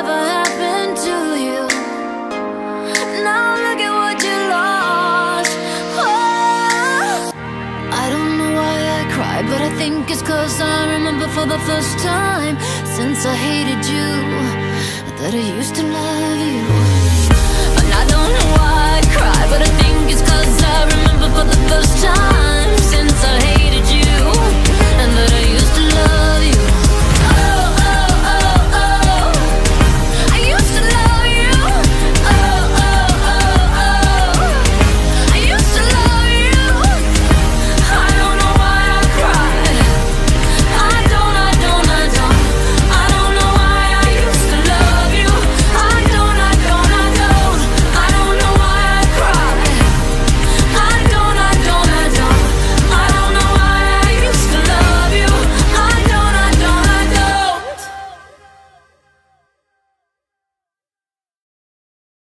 ever happened to you. Now look at what you lost. Oh. I don't know why I cry But I think it's cause I remember for the first time Since I hated you That I used to love you.